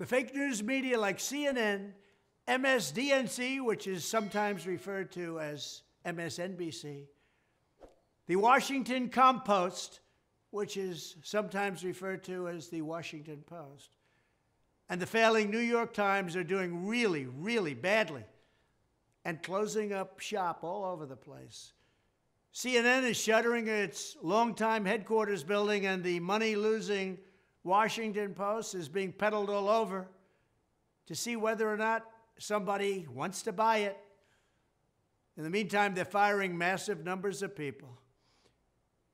The fake news media like CNN, MSDNC, which is sometimes referred to as MSNBC, the Washington Compost, which is sometimes referred to as the Washington Post, and the failing New York Times are doing really, really badly and closing up shop all over the place. CNN is shuttering its longtime headquarters building, and the money losing Washington Post is being peddled all over to see whether or not somebody wants to buy it. In the meantime, they're firing massive numbers of people.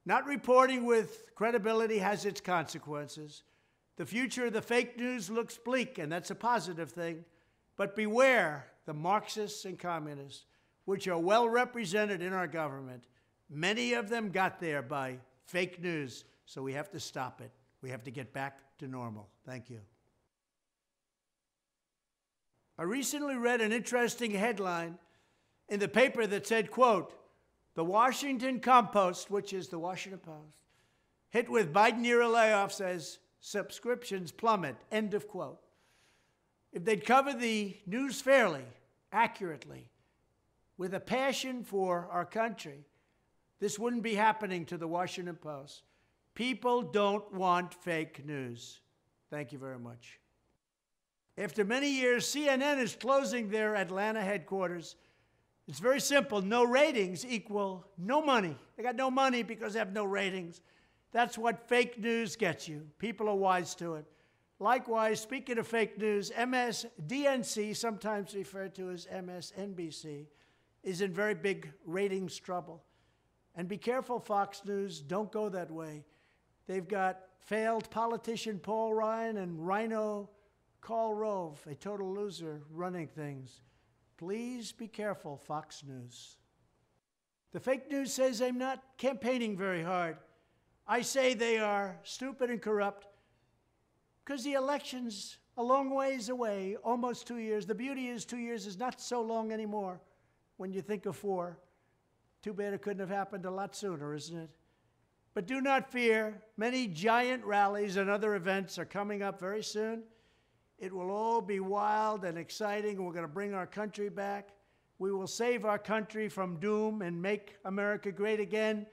Not reporting with credibility has its consequences. The future of the fake news looks bleak, and that's a positive thing. But beware the Marxists and communists, which are well represented in our government. Many of them got there by fake news, so we have to stop it. We have to get back to normal. Thank you. I recently read an interesting headline in the paper that said, quote, the Washington Compost, which is the Washington Post, hit with Biden era layoffs as subscriptions plummet, end of quote. If they'd cover the news fairly, accurately, with a passion for our country, this wouldn't be happening to the Washington Post. People don't want fake news. Thank you very much. After many years, CNN is closing their Atlanta headquarters. It's very simple no ratings equal no money. They got no money because they have no ratings. That's what fake news gets you. People are wise to it. Likewise, speaking of fake news, MSDNC, sometimes referred to as MSNBC, is in very big ratings trouble. And be careful, Fox News, don't go that way. They've got failed politician Paul Ryan and RINO Karl Rove, a total loser, running things. Please be careful, Fox News. The fake news says I'm not campaigning very hard. I say they are stupid and corrupt because the election's a long ways away, almost two years. The beauty is two years is not so long anymore when you think of four. Too bad it couldn't have happened a lot sooner, isn't it? But do not fear. Many giant rallies and other events are coming up very soon. It will all be wild and exciting. We're going to bring our country back. We will save our country from doom and make America great again.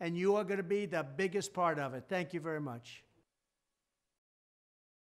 And you are going to be the biggest part of it. Thank you very much.